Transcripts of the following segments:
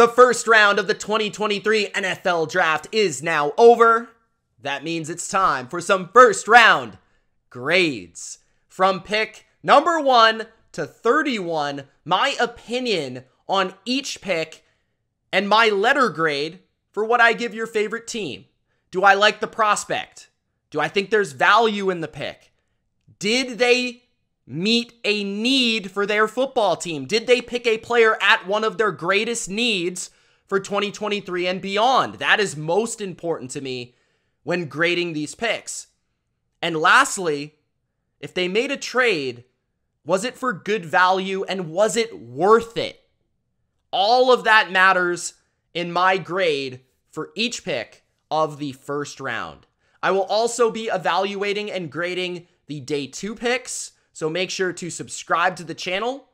The first round of the 2023 NFL Draft is now over. That means it's time for some first round grades. From pick number 1 to 31, my opinion on each pick and my letter grade for what I give your favorite team. Do I like the prospect? Do I think there's value in the pick? Did they meet a need for their football team? Did they pick a player at one of their greatest needs for 2023 and beyond? That is most important to me when grading these picks. And lastly, if they made a trade, was it for good value and was it worth it? All of that matters in my grade for each pick of the first round. I will also be evaluating and grading the day two picks so make sure to subscribe to the channel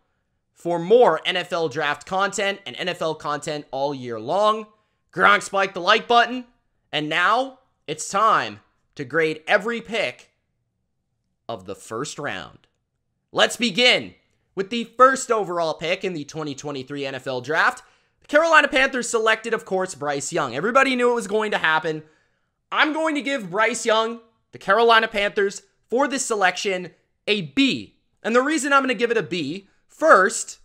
for more NFL draft content and NFL content all year long. Gronk spike the like button. And now it's time to grade every pick of the first round. Let's begin with the first overall pick in the 2023 NFL draft. The Carolina Panthers selected, of course, Bryce Young. Everybody knew it was going to happen. I'm going to give Bryce Young, the Carolina Panthers, for this selection a B. And the reason I'm going to give it a B, first,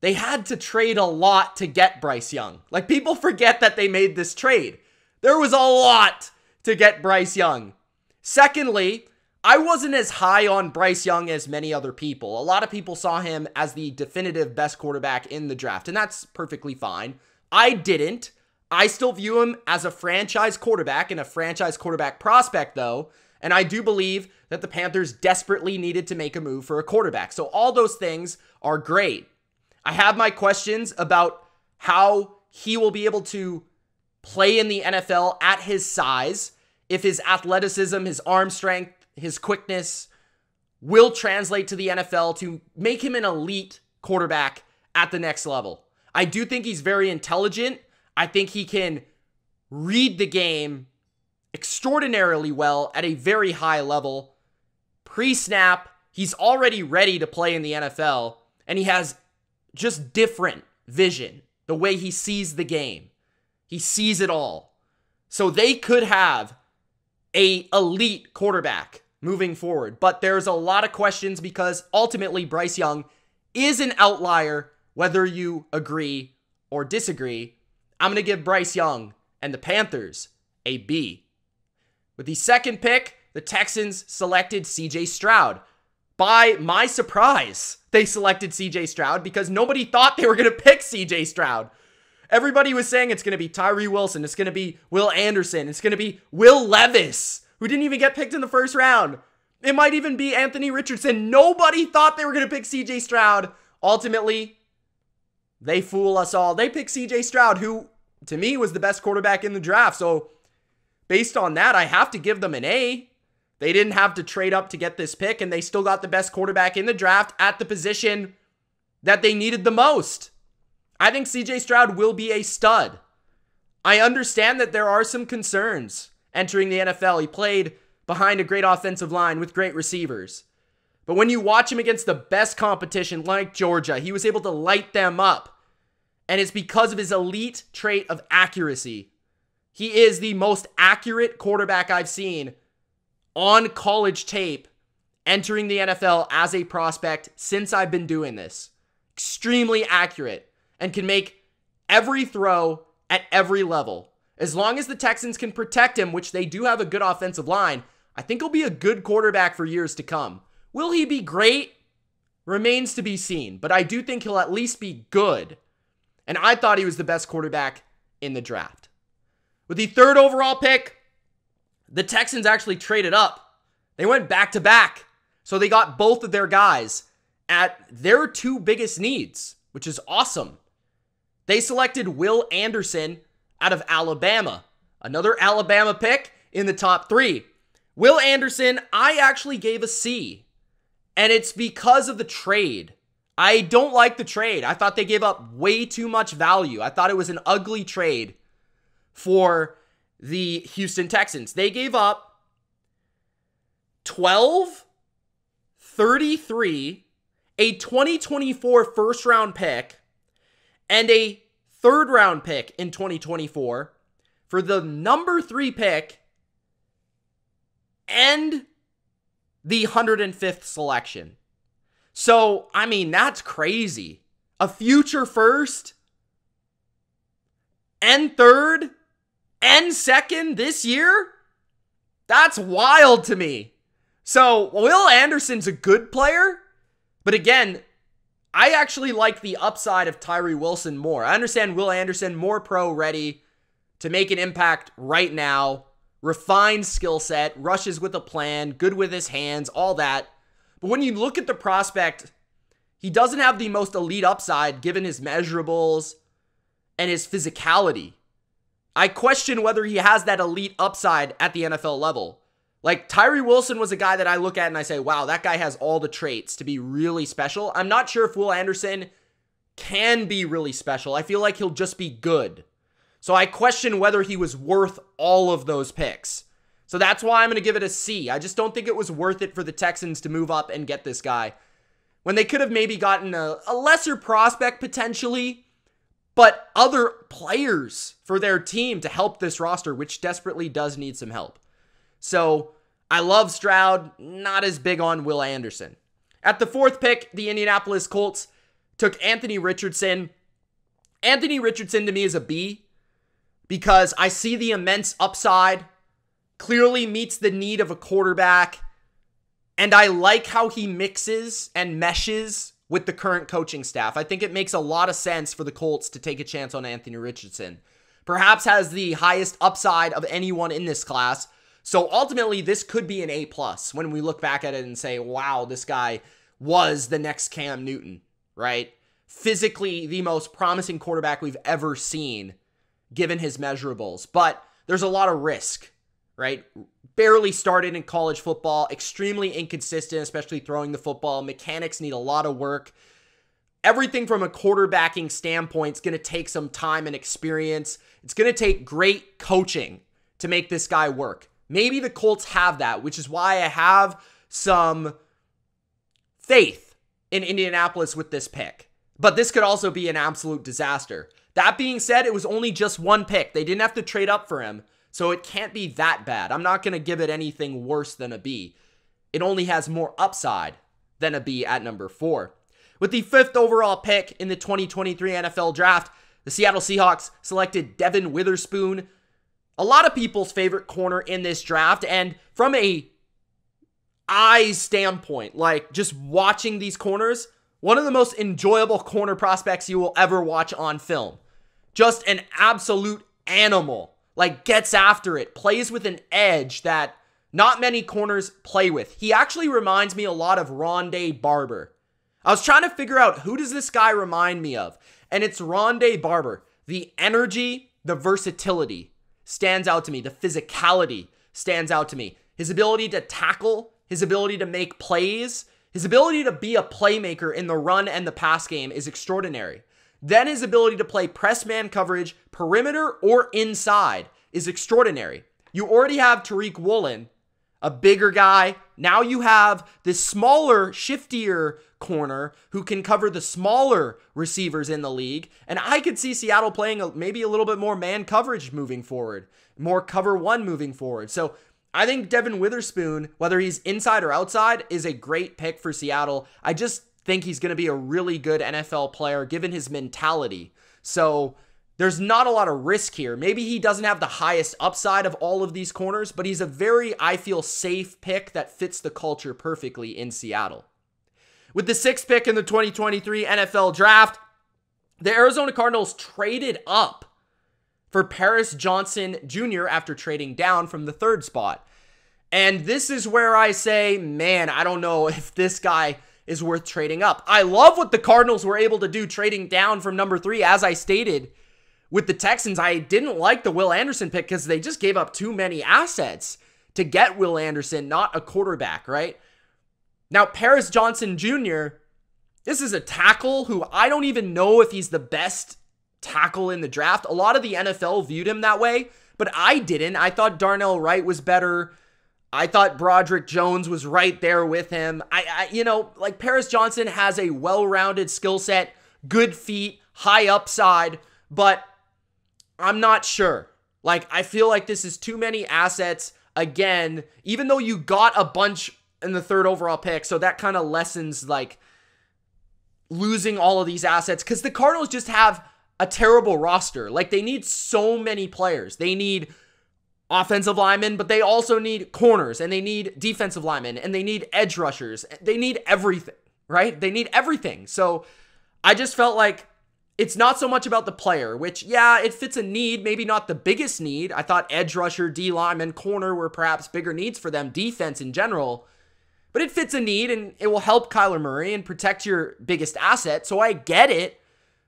they had to trade a lot to get Bryce Young. Like people forget that they made this trade. There was a lot to get Bryce Young. Secondly, I wasn't as high on Bryce Young as many other people. A lot of people saw him as the definitive best quarterback in the draft, and that's perfectly fine. I didn't. I still view him as a franchise quarterback and a franchise quarterback prospect, though. And I do believe that the Panthers desperately needed to make a move for a quarterback. So all those things are great. I have my questions about how he will be able to play in the NFL at his size, if his athleticism, his arm strength, his quickness will translate to the NFL to make him an elite quarterback at the next level. I do think he's very intelligent. I think he can read the game extraordinarily well at a very high level. Pre snap, he's already ready to play in the NFL, and he has just different vision, the way he sees the game. He sees it all. So they could have a elite quarterback moving forward, but there's a lot of questions because ultimately Bryce Young is an outlier whether you agree or disagree. I'm going to give Bryce Young and the Panthers a B. With the second pick, the Texans selected CJ Stroud. By my surprise, they selected CJ Stroud because nobody thought they were going to pick CJ Stroud. Everybody was saying it's going to be Tyree Wilson, it's going to be Will Anderson, it's going to be Will Levis, who didn't even get picked in the first round. It might even be Anthony Richardson. Nobody thought they were going to pick CJ Stroud. Ultimately, they fool us all. They pick CJ Stroud, who to me was the best quarterback in the draft. So based on that, I have to give them an A. They didn't have to trade up to get this pick, and they still got the best quarterback in the draft at the position that they needed the most. I think CJ Stroud will be a stud. I understand that there are some concerns entering the NFL. He played behind a great offensive line with great receivers. But when you watch him against the best competition like Georgia, he was able to light them up. And it's because of his elite trait of accuracy. He is the most accurate quarterback I've seen on college tape entering the NFL as a prospect since I've been doing this. Extremely accurate and can make every throw at every level. As long as the Texans can protect him, which they do have a good offensive line, I think he'll be a good quarterback for years to come. Will he be great? Remains to be seen, but I do think he'll at least be good. And I thought he was the best quarterback in the draft. With the third overall pick, the Texans actually traded up. They went back to back. So they got both of their guys at their two biggest needs, which is awesome. They selected Will Anderson out of Alabama, another Alabama pick in the top three. Will Anderson, I actually gave a C, and it's because of the trade. I don't like the trade. I thought they gave up way too much value. I thought it was an ugly trade for the Houston Texans. They gave up 12, 33, a 2024 first round pick, and a third round pick in 2024 for the number three pick and the 105th selection. So, I mean, that's crazy. A future first and third and second this year? That's wild to me. So, Will Anderson's a good player, but again, I actually like the upside of Tyree Wilson more. I understand Will Anderson more pro ready to make an impact right now, refined skill set, rushes with a plan, good with his hands, all that. But when you look at the prospect, he doesn't have the most elite upside given his measurables and his physicality. I question whether he has that elite upside at the NFL level. Like Tyree Wilson was a guy that I look at and I say, wow, that guy has all the traits to be really special. I'm not sure if Will Anderson can be really special. I feel like he'll just be good. So I question whether he was worth all of those picks. So that's why I'm going to give it a C. I just don't think it was worth it for the Texans to move up and get this guy. When they could have maybe gotten a, a lesser prospect potentially, but other players for their team to help this roster, which desperately does need some help. So I love Stroud, not as big on Will Anderson. At the fourth pick, the Indianapolis Colts took Anthony Richardson. Anthony Richardson to me is a B because I see the immense upside, clearly meets the need of a quarterback, and I like how he mixes and meshes with the current coaching staff. I think it makes a lot of sense for the Colts to take a chance on Anthony Richardson. Perhaps has the highest upside of anyone in this class so ultimately, this could be an A plus when we look back at it and say, wow, this guy was the next Cam Newton, right? Physically, the most promising quarterback we've ever seen, given his measurables. But there's a lot of risk, right? Barely started in college football, extremely inconsistent, especially throwing the football. Mechanics need a lot of work. Everything from a quarterbacking standpoint is going to take some time and experience. It's going to take great coaching to make this guy work. Maybe the Colts have that, which is why I have some faith in Indianapolis with this pick. But this could also be an absolute disaster. That being said, it was only just one pick. They didn't have to trade up for him, so it can't be that bad. I'm not going to give it anything worse than a B. It only has more upside than a B at number four. With the fifth overall pick in the 2023 NFL Draft, the Seattle Seahawks selected Devon Witherspoon, a lot of people's favorite corner in this draft. And from a eyes standpoint, like just watching these corners, one of the most enjoyable corner prospects you will ever watch on film. Just an absolute animal. Like gets after it, plays with an edge that not many corners play with. He actually reminds me a lot of Rondé Barber. I was trying to figure out who does this guy remind me of, and it's Rondé Barber. The energy, the versatility stands out to me. The physicality stands out to me. His ability to tackle, his ability to make plays, his ability to be a playmaker in the run and the pass game is extraordinary. Then his ability to play press man coverage, perimeter or inside is extraordinary. You already have Tariq Woolen, a bigger guy. Now you have this smaller, shiftier corner who can cover the smaller receivers in the league. And I could see Seattle playing a, maybe a little bit more man coverage moving forward, more cover one moving forward. So I think Devon Witherspoon, whether he's inside or outside, is a great pick for Seattle. I just think he's going to be a really good NFL player given his mentality. So there's not a lot of risk here. Maybe he doesn't have the highest upside of all of these corners, but he's a very, I feel, safe pick that fits the culture perfectly in Seattle. With the sixth pick in the 2023 NFL Draft, the Arizona Cardinals traded up for Paris Johnson Jr. after trading down from the third spot. And this is where I say, man, I don't know if this guy is worth trading up. I love what the Cardinals were able to do trading down from number three, as I stated with the Texans, I didn't like the Will Anderson pick because they just gave up too many assets to get Will Anderson, not a quarterback, right? Now, Paris Johnson Jr., this is a tackle who I don't even know if he's the best tackle in the draft. A lot of the NFL viewed him that way, but I didn't. I thought Darnell Wright was better. I thought Broderick Jones was right there with him. I, I you know, like Paris Johnson has a well-rounded skill set, good feet, high upside but I'm not sure. Like, I feel like this is too many assets. Again, even though you got a bunch in the third overall pick, so that kind of lessens like losing all of these assets because the Cardinals just have a terrible roster. Like, they need so many players. They need offensive linemen, but they also need corners and they need defensive linemen and they need edge rushers. They need everything, right? They need everything. So I just felt like it's not so much about the player, which, yeah, it fits a need, maybe not the biggest need. I thought edge rusher, D lineman, corner were perhaps bigger needs for them, defense in general. But it fits a need and it will help Kyler Murray and protect your biggest asset. So I get it,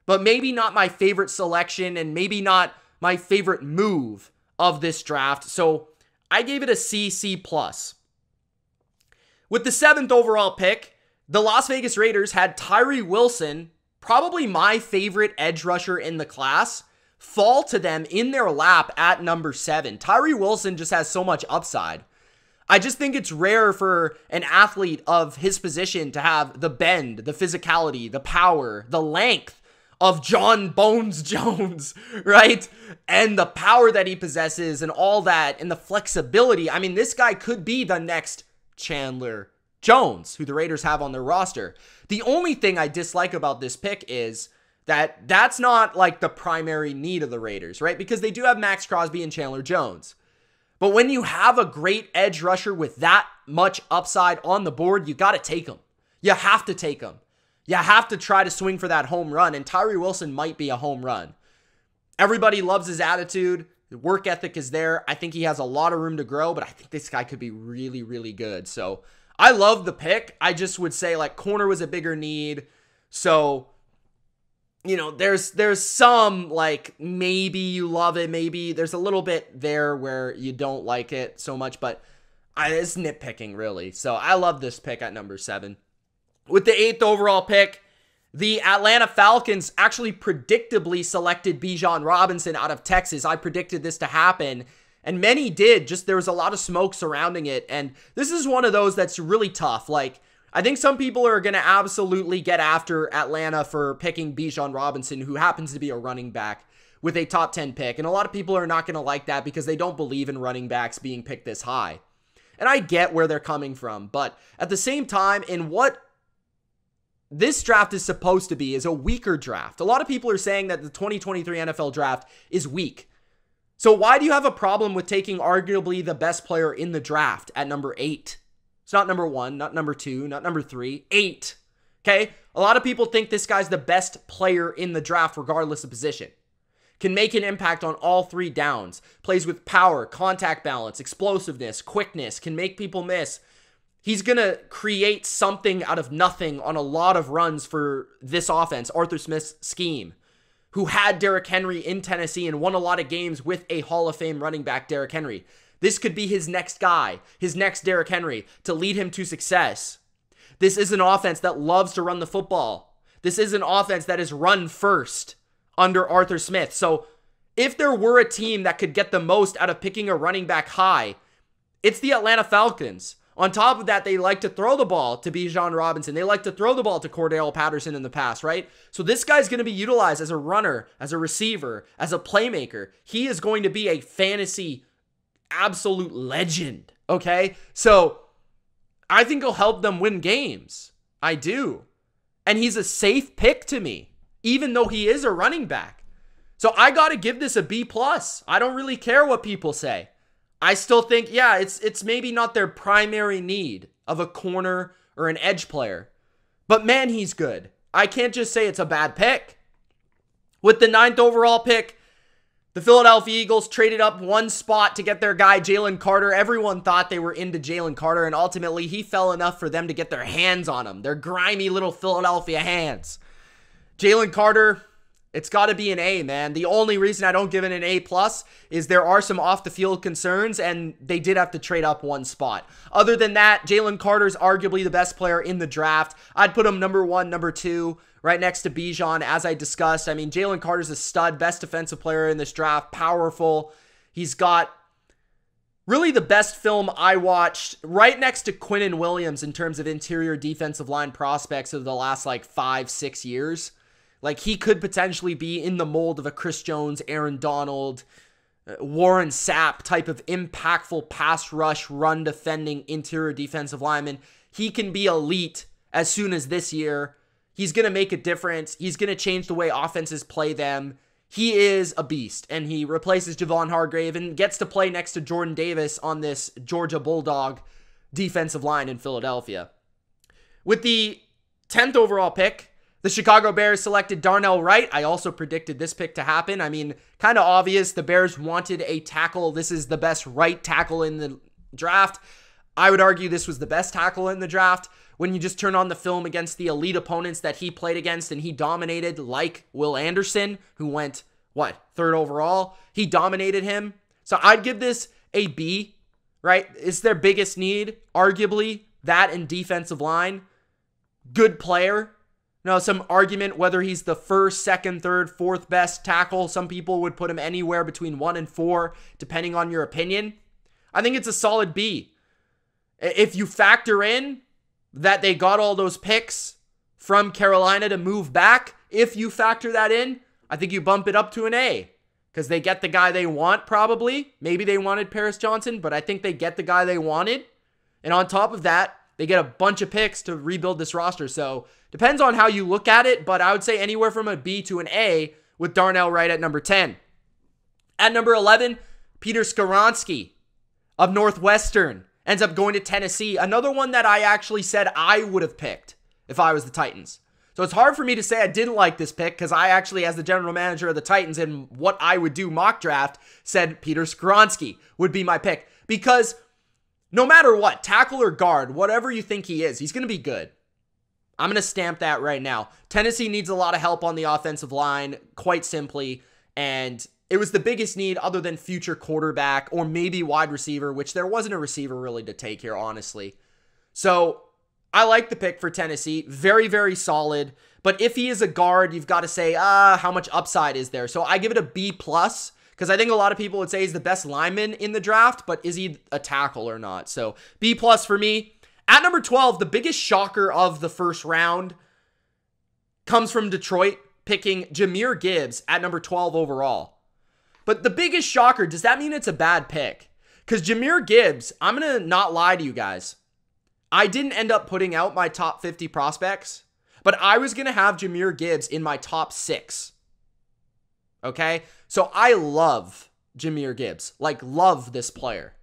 but maybe not my favorite selection and maybe not my favorite move of this draft. So I gave it a C, C plus. With the seventh overall pick, the Las Vegas Raiders had Tyree Wilson, probably my favorite edge rusher in the class, fall to them in their lap at number seven. Tyree Wilson just has so much upside. I just think it's rare for an athlete of his position to have the bend, the physicality, the power, the length of Jon Bones Jones, right? And the power that he possesses and all that and the flexibility. I mean, this guy could be the next Chandler Jones, who the Raiders have on their roster. The only thing I dislike about this pick is that that's not like the primary need of the Raiders, right? Because they do have Maxx Crosby and Chandler Jones. But when you have a great edge rusher with that much upside on the board, you got to take him. You have to take him. You have to try to swing for that home run, and Tyree Wilson might be a home run. Everybody loves his attitude. The work ethic is there. I think he has a lot of room to grow, but I think this guy could be really, really good. So I love the pick. I just would say like corner was a bigger need. So you know, there's there's some like maybe you love it, maybe there's a little bit there where you don't like it so much, but I, it's nitpicking really. So I love this pick at number seven. With the eighth overall pick, the Atlanta Falcons actually predictably selected Bijan Robinson out of Texas. I predicted this to happen, and many did. Just there was a lot of smoke surrounding it. And this is one of those that's really tough. Like, I think some people are going to absolutely get after Atlanta for picking Bijan Robinson, who happens to be a running back with a top 10 pick. And a lot of people are not going to like that because they don't believe in running backs being picked this high. And I get where they're coming from. But at the same time, in what this draft is supposed to be is a weaker draft. A lot of people are saying that the 2023 NFL draft is weak. So why do you have a problem with taking arguably the best player in the draft at number 8? It's not number 1, not number 2, not number 3, 8. Okay? A lot of people think this guy's the best player in the draft regardless of position. Can make an impact on all three downs. Plays with power, contact balance, explosiveness, quickness, can make people miss he's going to create something out of nothing on a lot of runs for this offense, Arthur Smith's scheme, who had Derrick Henry in Tennessee and won a lot of games with a Hall of Fame running back, Derrick Henry. This could be his next guy, his next Derrick Henry, to lead him to success. This is an offense that loves to run the football. This is an offense that is run first under Arthur Smith. So, if there were a team that could get the most out of picking a running back high, it's the Atlanta Falcons. On top of that, they like to throw the ball to Bijan Robinson. They like to throw the ball to Cordarrelle Patterson in the past, right? So this guy's going to be utilized as a runner, as a receiver, as a playmaker. He is going to be a fantasy absolute legend, okay? So I think he'll help them win games. I do. And he's a safe pick to me, even though he is a running back. So I got to give this a B plus. I don't really care what people say. I still think, yeah, it's it's maybe not their primary need of a corner or an edge player. But man, he's good. I can't just say it's a bad pick. With the ninth overall pick, the Philadelphia Eagles traded up one spot to get their guy, Jalen Carter. Everyone thought they were into Jalen Carter, and ultimately he fell enough for them to get their hands on him. Their grimy little Philadelphia hands. Jalen Carter, it's got to be an A, man. The only reason I don't give it an A plus is there are some off the field concerns, and they did have to trade up one spot. Other than that, Jalen Carter's arguably the best player in the draft. I'd put him number one, number two, right next to Bijan, as I discussed. I mean, Jalen Carter's a stud, best defensive player in this draft, powerful. He's got really the best film I watched right next to Quinnen Williams in terms of interior defensive line prospects of the last like five, six years. Like he could potentially be in the mold of a Chris Jones, Aaron Donald, uh, Warren Sapp type of impactful pass rush, run defending interior defensive lineman. He can be elite as soon as this year. He's going to make a difference. He's going to change the way offenses play them. He is a beast, and he replaces Javon Hargrave and gets to play next to Jordan Davis on this Georgia Bulldog defensive line in Philadelphia. With the 10th overall pick, the Chicago Bears selected Darnell Wright. I also predicted this pick to happen. I mean, kind of obvious. The Bears wanted a tackle. This is the best right tackle in the draft. I would argue this was the best tackle in the draft. When you just turn on the film against the elite opponents that he played against and he dominated, like Will Anderson, who went, what, third overall? He dominated him. So I'd give this a B, right? It's their biggest need, arguably, that and defensive line. Good player, know, some argument whether he's the first, second, third, fourth best tackle. Some people would put him anywhere between one and four, depending on your opinion. I think it's a solid B. If you factor in that they got all those picks from Carolina to move back, if you factor that in, I think you bump it up to an A because they get the guy they want, probably. Maybe they wanted Paris Johnson, but I think they get the guy they wanted. And on top of that, they get a bunch of picks to rebuild this roster. So depends on how you look at it, but I would say anywhere from a B to an A with Darnell Wright at number 10. At number 11, Peter Skoronski of Northwestern ends up going to Tennessee. Another one that I actually said I would have picked if I was the Titans. So it's hard for me to say I didn't like this pick because I actually, as the general manager of the Titans and what I would do mock draft, said Peter Skoronski would be my pick because no matter what, tackle or guard, whatever you think he is, he's going to be good. I'm going to stamp that right now. Tennessee needs a lot of help on the offensive line, quite simply. And it was the biggest need other than future quarterback or maybe wide receiver, which there wasn't a receiver really to take here, honestly. So I like the pick for Tennessee. Very, very solid. But if he is a guard, you've got to say, ah, how much upside is there? So I give it a B plus because I think a lot of people would say he's the best lineman in the draft, but is he a tackle or not? So B plus for me. At number 12, the biggest shocker of the first round comes from Detroit picking Jahmyr Gibbs at number 12 overall. But the biggest shocker, does that mean it's a bad pick? Because Jahmyr Gibbs, I'm going to not lie to you guys. I didn't end up putting out my top 50 prospects, but I was going to have Jahmyr Gibbs in my top six. Okay? So I love Jahmyr Gibbs. Like, love this player.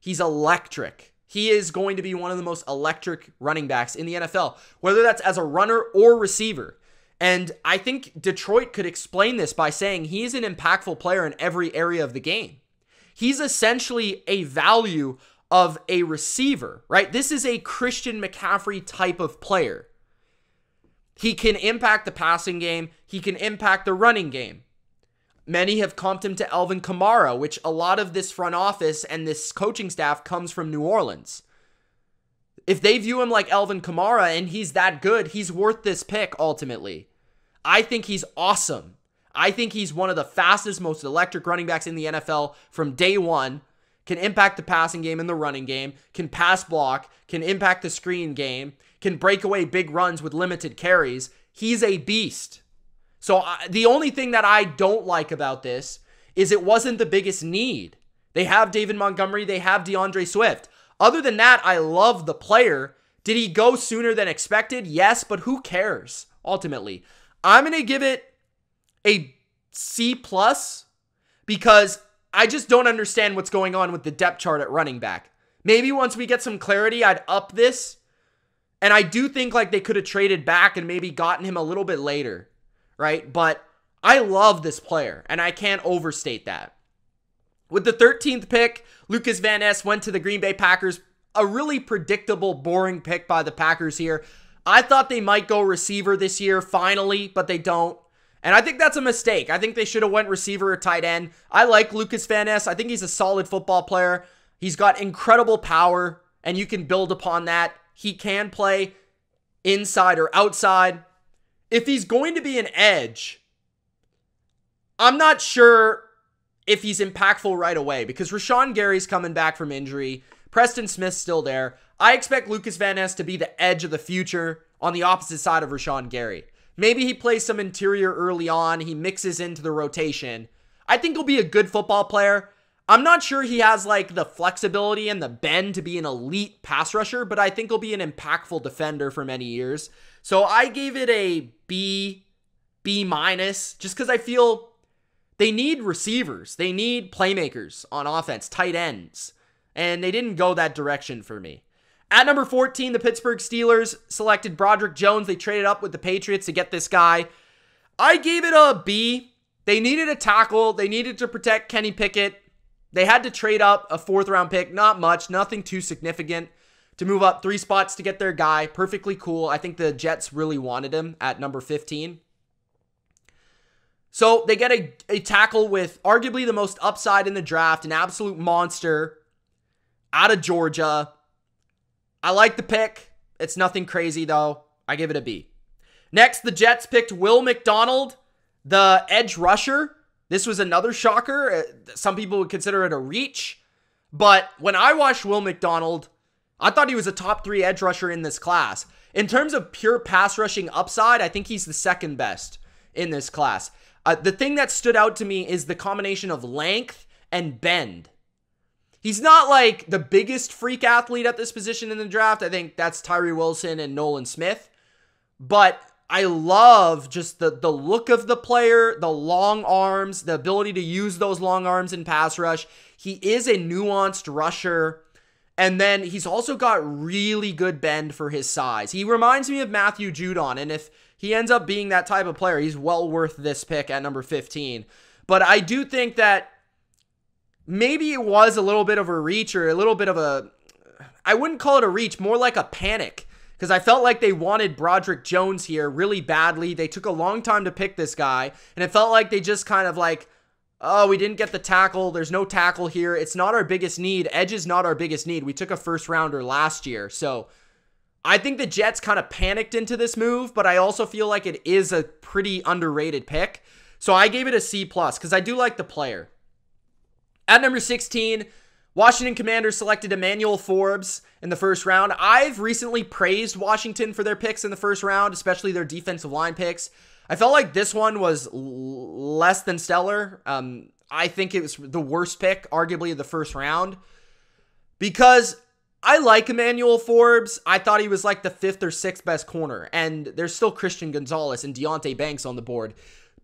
He's electric. He is going to be one of the most electric running backs in the NFL, whether that's as a runner or receiver. And I think Detroit could explain this by saying he's an impactful player in every area of the game. He's essentially a value of a receiver, right? This is a Christian McCaffrey type of player. He can impact the passing game, he can impact the running game. Many have comped him to Alvin Kamara, which a lot of this front office and this coaching staff comes from New Orleans. If they view him like Alvin Kamara and he's that good, he's worth this pick ultimately. I think he's awesome. I think he's one of the fastest, most electric running backs in the NFL from day one. Can impact the passing game and the running game, can pass block, can impact the screen game, can break away big runs with limited carries. He's a beast. So I, the only thing that I don't like about this is it wasn't the biggest need. They have David Montgomery, they have D'Andre Swift. Other than that, I love the player. Did he go sooner than expected? Yes, but who cares ultimately? I'm going to give it a C plus because I just don't understand what's going on with the depth chart at running back. Maybe once we get some clarity, I'd up this. And I do think like they could have traded back and maybe gotten him a little bit later right? But I love this player, and I can't overstate that. With the 13th pick, Lukas Van Ness went to the Green Bay Packers. A really predictable, boring pick by the Packers here. I thought they might go receiver this year, finally, but they don't. And I think that's a mistake. I think they should have went receiver or tight end. I like Lukas Van Ness. I think he's a solid football player. He's got incredible power, and you can build upon that. He can play inside or outside if he's going to be an edge, I'm not sure if he's impactful right away because Rashan Gary's coming back from injury. Preston Smith's still there. I expect Lukas Van Ness to be the edge of the future on the opposite side of Rashan Gary. Maybe he plays some interior early on, he mixes into the rotation. I think he'll be a good football player. I'm not sure he has like the flexibility and the bend to be an elite pass rusher, but I think he'll be an impactful defender for many years. So I gave it a B, B minus, just because I feel they need receivers. They need playmakers on offense, tight ends. And they didn't go that direction for me. At number 14, the Pittsburgh Steelers selected Broderick Jones. They traded up with the Patriots to get this guy. I gave it a B. They needed a tackle. They needed to protect Kenny Pickett. They had to trade up a fourth round pick. Not much, nothing too significant to move up three spots to get their guy. Perfectly cool. I think the Jets really wanted him at number 15. So they get a, a tackle with arguably the most upside in the draft, an absolute monster out of Georgia. I like the pick. It's nothing crazy though. I give it a B. Next, the Jets picked Will McDonald, the edge rusher. This was another shocker. Uh, some people would consider it a reach. But when I watched Will McDonald, I thought he was a top three edge rusher in this class. In terms of pure pass rushing upside, I think he's the second best in this class. Uh, the thing that stood out to me is the combination of length and bend. He's not like the biggest freak athlete at this position in the draft. I think that's Tyree Wilson and Nolan Smith. But I love just the the look of the player, the long arms, the ability to use those long arms in pass rush. He is a nuanced rusher. And then he's also got really good bend for his size. He reminds me of Matthew Judon. And if he ends up being that type of player. He's well worth this pick at number 15. But I do think that maybe it was a little bit of a reach or a little bit of a I wouldn't call it a reach, more like a panic because I felt like they wanted Broderick Jones here really badly. They took a long time to pick this guy, and it felt like they just kind of like, oh, we didn't get the tackle. There's no tackle here. It's not our biggest need. Edge is not our biggest need. We took a first rounder last year, so I think the Jets kind of panicked into this move, but I also feel like it is a pretty underrated pick. So I gave it a C plus because I do like the player. At number 16, Washington Commanders selected Emmanuel Forbes in the first round. I've recently praised Washington for their picks in the first round, especially their defensive line picks. I felt like this one was l- less than stellar. Um, I think it was the worst pick, arguably, of the first round, because I like Emmanuel Forbes. I thought he was like the fifth or sixth best corner. And there's still Christian Gonzalez and Deonte Banks on the board.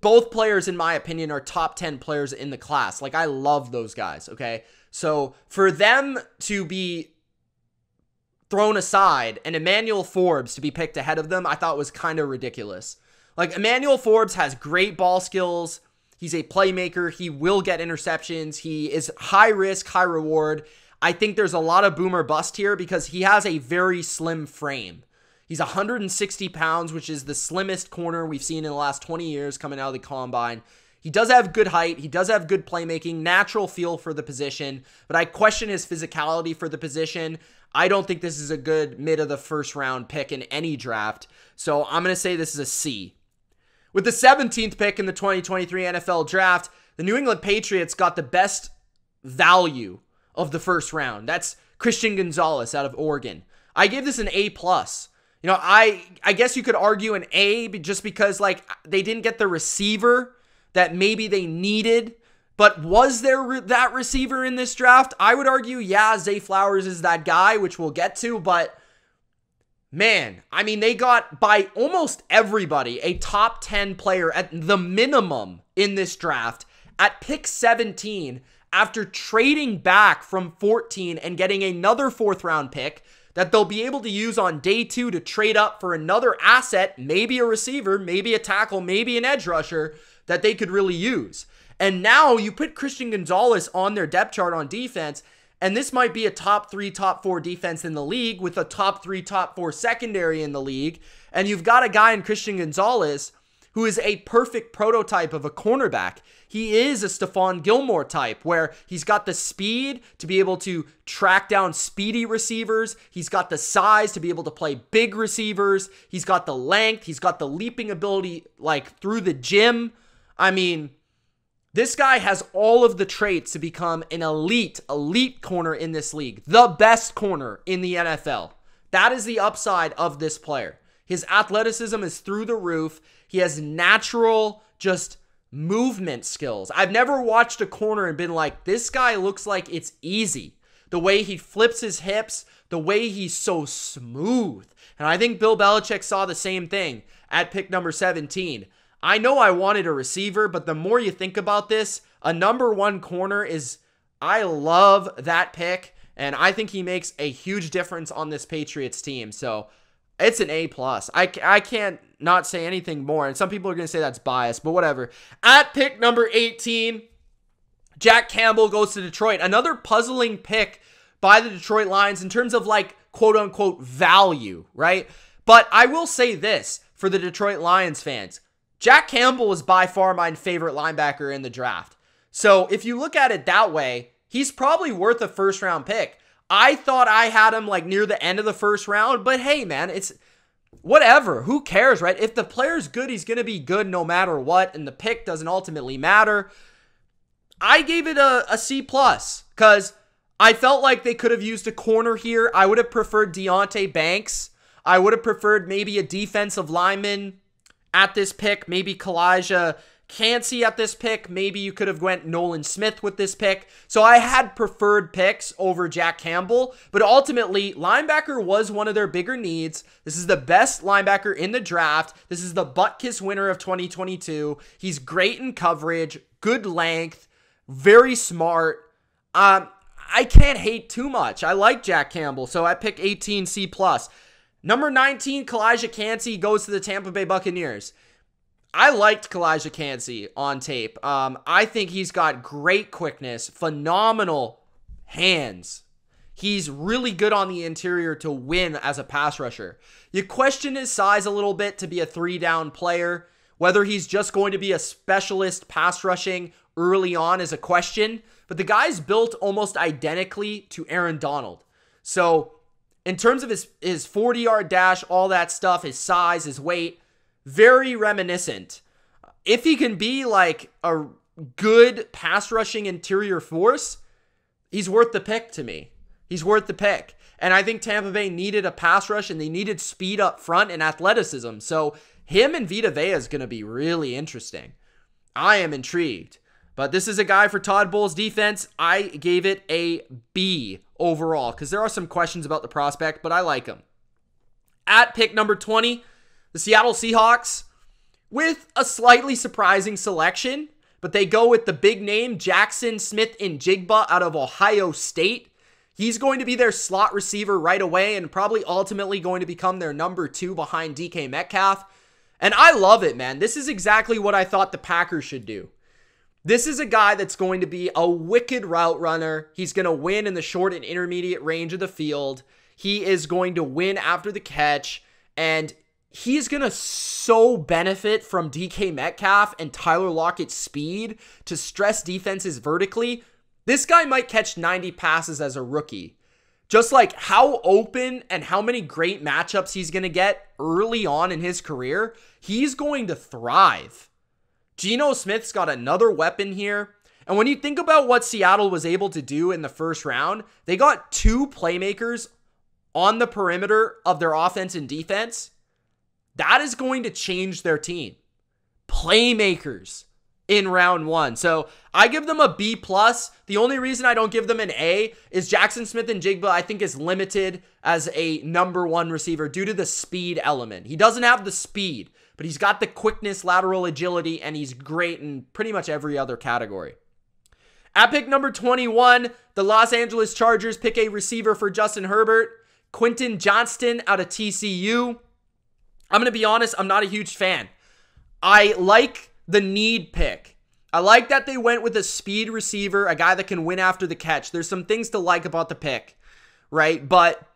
Both players, in my opinion, are top 10 players in the class. Like, I love those guys, okay? So for them to be thrown aside and Emmanuel Forbes to be picked ahead of them, I thought was kind of ridiculous. Like, Emmanuel Forbes has great ball skills. He's a playmaker. He will get interceptions. He is high risk, high reward. I think there's a lot of boomer bust here because he has a very slim frame. He's 160 pounds, which is the slimmest corner we've seen in the last 20 years coming out of the combine. He does have good height. He does have good playmaking, natural feel for the position, but I question his physicality for the position. I don't think this is a good mid of the first round pick in any draft. So I'm going to say this is a C. With the 17th pick in the 2023 NFL draft, the New England Patriots got the best value of the first round. That's Christian Gonzalez out of Oregon. I gave this an A plus. You know, I I guess you could argue an A just because like they didn't get the receiver that maybe they needed. But was there re- that receiver in this draft? I would argue, yeah, Zay Flowers is that guy, which we'll get to. But man, I mean, they got by almost everybody a top 10 player at the minimum in this draft at pick 17 after trading back from 14 and getting another fourth round pick that they'll be able to use on day two to trade up for another asset, maybe a receiver, maybe a tackle, maybe an edge rusher that they could really use. And now you put Christian Gonzalez on their depth chart on defense, and this might be a top three, top four defense in the league with a top three, top four secondary in the league. And you've got a guy in Christian Gonzalez who is a perfect prototype of a cornerback. He is a Stephon Gilmore type where he's got the speed to be able to track down speedy receivers. He's got the size to be able to play big receivers. He's got the length. He's got the leaping ability like through the gym. I mean, this guy has all of the traits to become an elite, elite corner in this league, the best corner in the NFL. That is the upside of this player. His athleticism is through the roof. He has natural, just movement skills. I've never watched a corner and been like, this guy looks like it's easy. The way he flips his hips, the way he's so smooth. And I think Bill Belichick saw the same thing at pick number 17. I know I wanted a receiver, but the more you think about this, a number one corner is, I love that pick. And I think he makes a huge difference on this Patriots team. So it's an A plus. I, I can't not say anything more. And some people are going to say that's biased, but whatever. At pick number 18, Jack Campbell goes to Detroit. Another puzzling pick by the Detroit Lions in terms of like quote unquote value, right? But I will say this for the Detroit Lions fans Jack Campbell was by far my favorite linebacker in the draft. So if you look at it that way, he's probably worth a first round pick. I thought I had him like near the end of the first round, but hey, man, it's whatever. Who cares, right? If the player's good, he's going to be good no matter what, and the pick doesn't ultimately matter. I gave it a, a C plus because I felt like they could have used a corner here. I would have preferred Deonte Banks. I would have preferred maybe a defensive lineman at this pick, maybe Calijah Kancey at this pick. Maybe you could have went Nolan Smith with this pick. So I had preferred picks over Jack Campbell, but ultimately linebacker was one of their bigger needs. This is the best linebacker in the draft. This is the Butkus winner of 2022. He's great in coverage, good length, very smart. Um, I can't hate too much. I like Jack Campbell, so I pick 18 C plus. Number 19, Calijah Kancey goes to the Tampa Bay Buccaneers. I liked Calijah Kancey on tape. Um, I think he's got great quickness, phenomenal hands. He's really good on the interior to win as a pass rusher. You question his size a little bit to be a three down player. Whether he's just going to be a specialist pass rushing early on is a question, but the guy's built almost identically to Aaron Donald. So, in terms of his his 40 yard dash, all that stuff, his size, his weight, very reminiscent. If he can be like a good pass rushing interior force, he's worth the pick to me. He's worth the pick. And I think Tampa Bay needed a pass rush and they needed speed up front and athleticism. So him and Vita Vea is going to be really interesting. I am intrigued. But this is a guy for Todd Bowles' defense. I gave it a B overall because there are some questions about the prospect, but I like him. At pick number 20, the Seattle Seahawks, with a slightly surprising selection, but they go with the big name Jaxon Smith-Njigba out of Ohio State. He's going to be their slot receiver right away and probably ultimately going to become their number two behind DK Metcalf. And I love it, man. This is exactly what I thought the Packers should do. This is a guy that's going to be a wicked route runner. He's going to win in the short and intermediate range of the field. He is going to win after the catch. And he's going to so benefit from DK Metcalf and Tyler Lockett's speed to stress defenses vertically. This guy might catch 90 passes as a rookie. Just like how open and how many great matchups he's going to get early on in his career, he's going to thrive. Geno Smith's got another weapon here. And when you think about what Seattle was able to do in the first round, they got two playmakers on the perimeter of their offense and defense. That is going to change their team. Playmakers in round one. So I give them a B plus. The only reason I don't give them an A is Jaxon Smith-Njigba, I think, is limited as a number one receiver due to the speed element. He doesn't have the speed but he's got the quickness, lateral agility, and he's great in pretty much every other category. At pick number 21, the Los Angeles Chargers pick a receiver for Justin Herbert, Quentin Johnston out of TCU. I'm going to be honest, I'm not a huge fan. I like the need pick. I like that they went with a speed receiver, a guy that can win after the catch. There's some things to like about the pick, right? But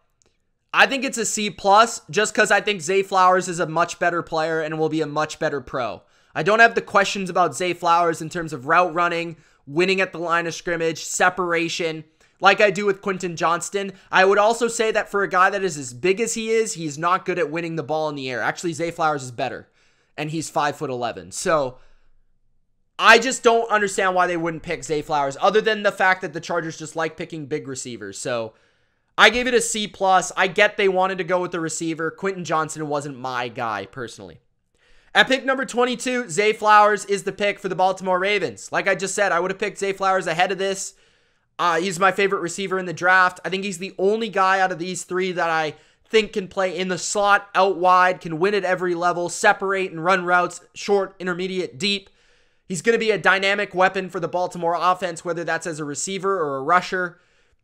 I think it's a C plus just because I think Zay Flowers is a much better player and will be a much better pro. I don't have the questions about Zay Flowers in terms of route running, winning at the line of scrimmage, separation, like I do with Quentin Johnston. I would also say that for a guy that is as big as he is, he's not good at winning the ball in the air. Actually, Zay Flowers is better, and he's five foot eleven. So I just don't understand why they wouldn't pick Zay Flowers, other than the fact that the Chargers just like picking big receivers. So I gave it a C plus. I get they wanted to go with the receiver. Quentin Johnston wasn't my guy personally. At pick number 22, Zay Flowers is the pick for the Baltimore Ravens. Like I just said, I would have picked Zay Flowers ahead of this. Uh, he's my favorite receiver in the draft. I think he's the only guy out of these three that I think can play in the slot, out wide, can win at every level, separate and run routes, short, intermediate, deep. He's going to be a dynamic weapon for the Baltimore offense, whether that's as a receiver or a rusher.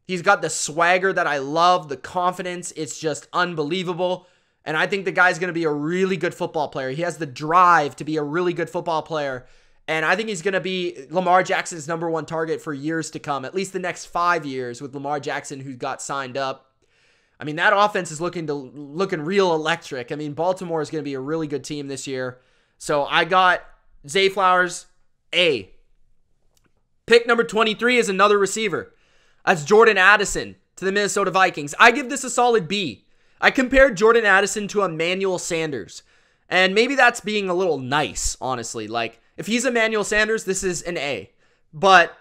He's got the swagger that I love, the confidence. It's just unbelievable. And I think the guy's going to be a really good football player. He has the drive to be a really good football player. And I think he's going to be Lamar Jackson's number one target for years to come, at least the next five years with Lamar Jackson, who got signed up. I mean, that offense is looking to looking real electric. I mean, Baltimore is going to be a really good team this year. So I got Zay Flowers, A. Pick number 23 is another receiver. That's Jordan Addison to the Minnesota Vikings. I give this a solid B. I compared Jordan Addison to Emmanuel Sanders. And maybe that's being a little nice, honestly. Like, if he's Emmanuel Sanders, this is an A. But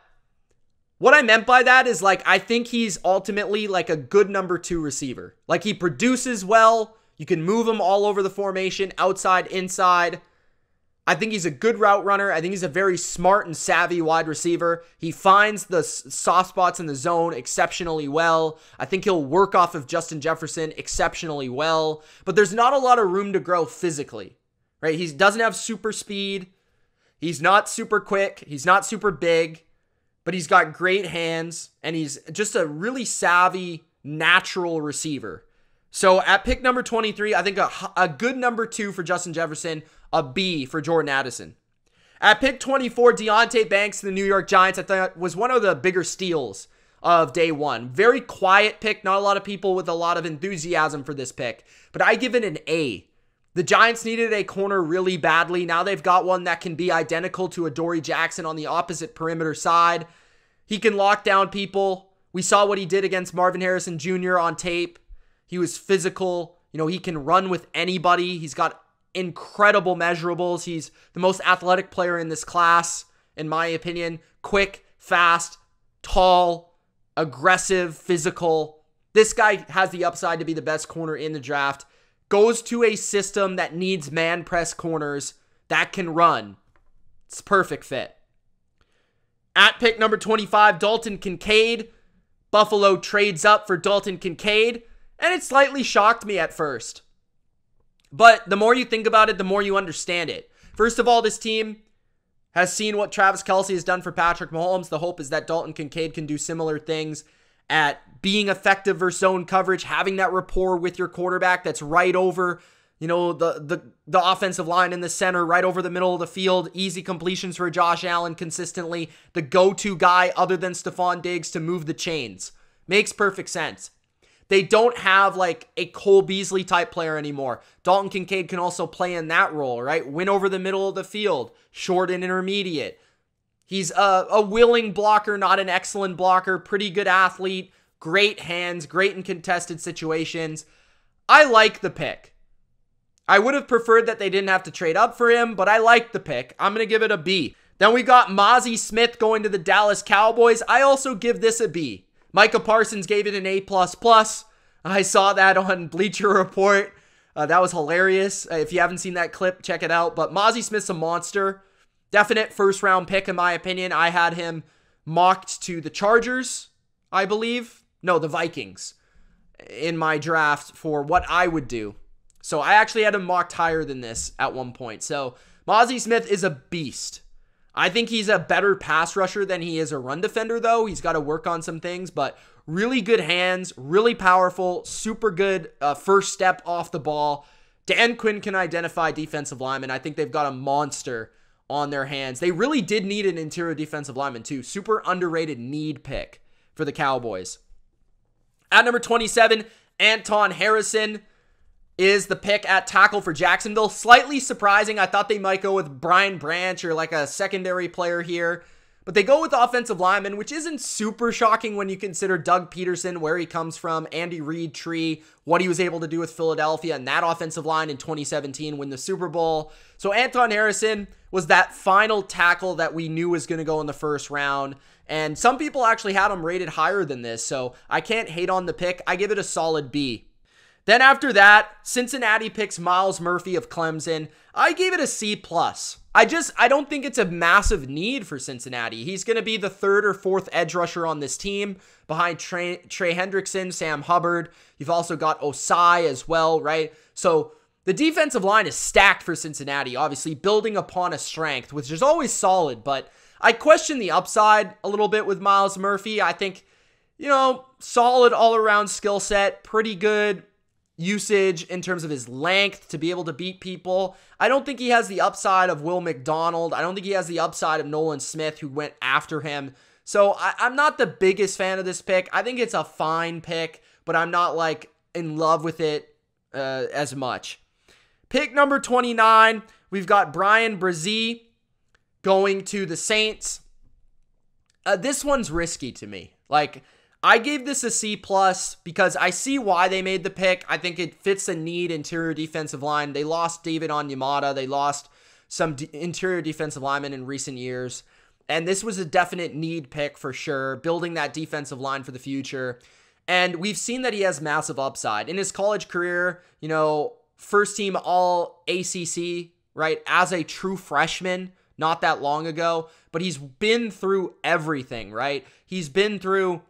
what I meant by that is like, I think he's ultimately like a good number two receiver. Like, he produces well. You can move him all over the formation, outside, inside. I think he's a good route runner. I think he's a very smart and savvy wide receiver. He finds the soft spots in the zone exceptionally well. I think he'll work off of Justin Jefferson exceptionally well. But there's not a lot of room to grow physically, right? He doesn't have super speed. He's not super quick. He's not super big, but he's got great hands and he's just a really savvy, natural receiver. So at pick number 23, I think a, a good number two for Justin Jefferson a B for Jordan Addison. At pick 24, Deonte Banks, the New York Giants, I thought was one of the bigger steals of day one. Very quiet pick, not a lot of people with a lot of enthusiasm for this pick, but I give it an A. The Giants needed a corner really badly. Now they've got one that can be identical to Adoree' Jackson on the opposite perimeter side. He can lock down people. We saw what he did against Marvin Harrison Jr. on tape. He was physical. You know, he can run with anybody. He's got incredible measurables. He's the most athletic player in this class, in my opinion. Quick, fast, tall, aggressive, physical. This guy has the upside to be the best corner in the draft. Goes to a system that needs man press corners that can run. It's perfect fit. At pick number 25, Dalton Kincaid. Buffalo trades up for Dalton Kincaid, and it slightly shocked me at first. But the more you think about it, the more you understand it. First of all, this team has seen what Travis Kelce has done for Patrick Mahomes. The hope is that Dalton Kincaid can do similar things at being effective versus zone coverage, having that rapport with your quarterback that's right over, you know, the the the offensive line in the center, right over the middle of the field, easy completions for Josh Allen consistently, the go-to guy other than Stefon Diggs to move the chains. Makes perfect sense. They don't have like a Cole Beasley type player anymore. Dalton Kincaid can also play in that role, right? Win over the middle of the field, short and intermediate. He's a, a willing blocker, not an excellent blocker, pretty good athlete, great hands, great in contested situations. I like the pick. I would have preferred that they didn't have to trade up for him, but I like the pick. I'm going to give it a B. Then we got Mazi Smith going to the Dallas Cowboys. I also give this a B. Micah Parsons gave it an A++. I saw that on Bleacher Report. Uh, that was hilarious. Uh, if you haven't seen that clip, check it out. But Mazi Smith's a monster. Definite first round pick, in my opinion. I had him mocked to the Chargers, I believe. No, the Vikings in my draft for what I would do. So I actually had him mocked higher than this at one point. So Mazi Smith is a beast. I think he's a better pass rusher than he is a run defender, though. He's got to work on some things, but really good hands, really powerful, super good uh, first step off the ball. Dan Quinn can identify defensive linemen. I think they've got a monster on their hands. They really did need an interior defensive lineman, too. Super underrated need pick for the Cowboys. At number 27, Anton Harrison is the pick at tackle for Jacksonville. Slightly surprising. I thought they might go with Brian Branch or like a secondary player here. But they go with offensive lineman, which isn't super shocking when you consider Doug Pederson, where he comes from, Andy Reid tree, what he was able to do with Philadelphia and that offensive line in 2017 win the Super Bowl. So Anton Harrison was that final tackle that we knew was going to go in the first round. And some people actually had him rated higher than this. So I can't hate on the pick. I give it a solid B. Then after that, Cincinnati picks Myles Murphy of Clemson. I gave it a C plus. I just I don't think it's a massive need for Cincinnati. He's going to be the third or fourth edge rusher on this team behind Trey, Trey Hendrickson, Sam Hubbard. You've also got Ossai as well, right? So the defensive line is stacked for Cincinnati, obviously building upon a strength, which is always solid, but I question the upside a little bit with Myles Murphy. I think, you know, solid all around skill set, pretty good usage in terms of his length to be able to beat people. I don't think he has the upside of Will McDonald. I don't think he has the upside of Nolan Smith, who went after him. So I, am not the biggest fan of this pick. I think it's a fine pick, but I'm not like in love with it uh, as much. Pick number 29, we've got Brian Bresee going to the Saints. Uh, this one's risky to me. Like, I gave this a C plus because I see why they made the pick. I think it fits a need interior defensive line. They lost David Onyemata. They lost some d- interior defensive linemen in recent years. And this was a definite need pick for sure, building that defensive line for the future. And we've seen that he has massive upside. In his college career, you know, first team all ACC, right? As a true freshman, not that long ago, but he's been through everything, right? He's been through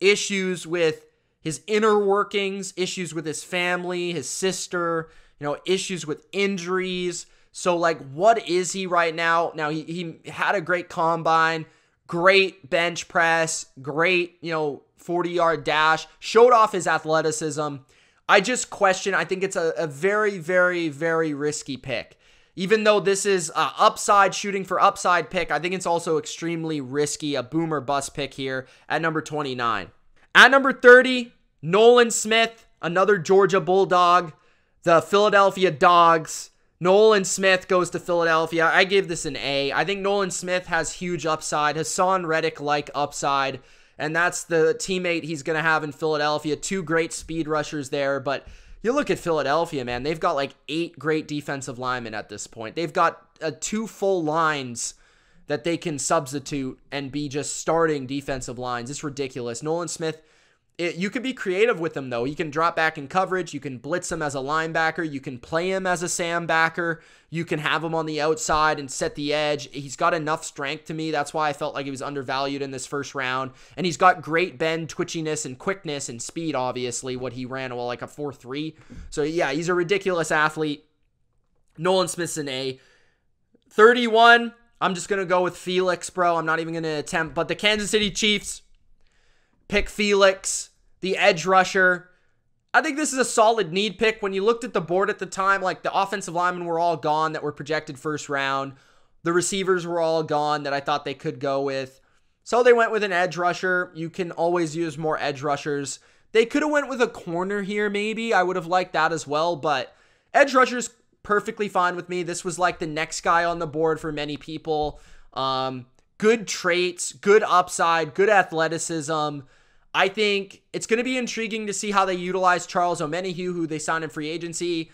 issues with his inner workings, issues with his family, his sister, you know, issues with injuries. So, like, what is he right now? Now, he, he had a great combine, great bench press, great, you know, 40 yard dash, showed off his athleticism. I just question, I think it's a, a very, very, very risky pick. Even though this is a upside shooting for upside pick, I think it's also extremely risky, a boomer bust pick here at number 29. At number 30, Nolan Smith, another Georgia Bulldog, the Philadelphia Dogs. Nolan Smith goes to Philadelphia. I give this an A. I think Nolan Smith has huge upside, Haason Reddick like upside, and that's the teammate he's going to have in Philadelphia. Two great speed rushers there, but you look at Philadelphia, man, they've got like eight great defensive linemen at this point. They've got uh, two full lines that they can substitute and be just starting defensive lines. It's ridiculous. Nolan Smith, it, you could be creative with him though. You can drop back in coverage. You can blitz him as a linebacker. You can play him as a Sam backer. You can have him on the outside and set the edge. He's got enough strength to me. That's why I felt like he was undervalued in this first round. And he's got great bend, twitchiness, and quickness and speed, obviously, what he ran, well, like a 4 3. So, yeah, he's a ridiculous athlete. Nolan Smith's an A. 31. I'm just going to go with Felix, bro. I'm not even going to attempt. But the Kansas City Chiefs pick Felix the edge rusher. I think this is a solid need pick. When you looked at the board at the time, like the offensive linemen were all gone that were projected first round. The receivers were all gone that I thought they could go with. So they went with an edge rusher. You can always use more edge rushers. They could have went with a corner here maybe. I would have liked that as well, but edge rushers perfectly fine with me. This was like the next guy on the board for many people. Um, good traits, good upside, good athleticism. I think it's going to be intriguing to see how they utilize Charles Omenihu, who they signed in free agency.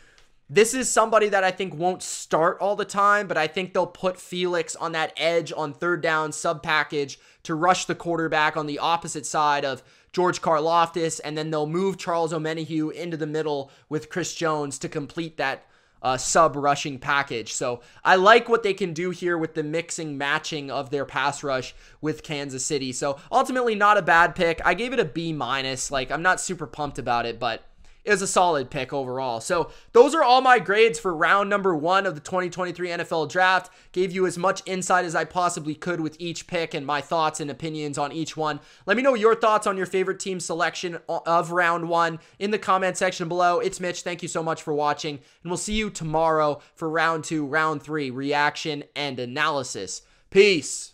This is somebody that I think won't start all the time, but I think they'll put Felix on that edge on third down sub package to rush the quarterback on the opposite side of George Karlaftis, and then they'll move Charles Omenihu into the middle with Chris Jones to complete that uh, sub rushing package. So I like what they can do here with the mixing, matching of their pass rush with Kansas City. So ultimately, not a bad pick. I gave it a B minus. Like I'm not super pumped about it, but is a solid pick overall. So those are all my grades for round number one of the 2023 NFL Draft. Gave you as much insight as I possibly could with each pick and my thoughts and opinions on each one. Let me know your thoughts on your favorite team selection of round one in the comment section below. It's Mitch. Thank you so much for watching, and we'll see you tomorrow for round two, round three, reaction and analysis. Peace.